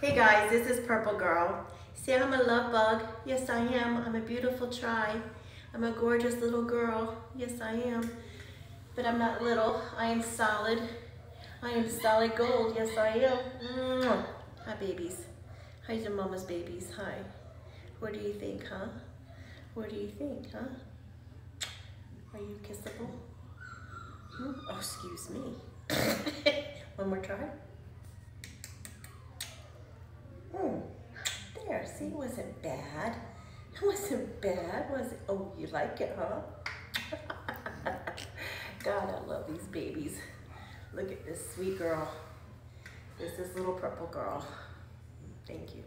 Hey guys, this is Purple Girl. See, I'm a love bug. Yes, I am. I'm a beautiful tri. I'm a gorgeous little girl. Yes, I am. But I'm not little. I am solid. I am solid gold. Yes, I am. Mwah. Hi, babies. Hi, your mama's babies. Hi. What do you think, huh? What do you think, huh? Are you kissable? Hmm? Oh, excuse me. One more try. Hmm. There, wasn't bad. It wasn't bad, was it? Oh, you like it, huh? God, I love these babies. Look at this sweet girl. This is little purple girl. Thank you.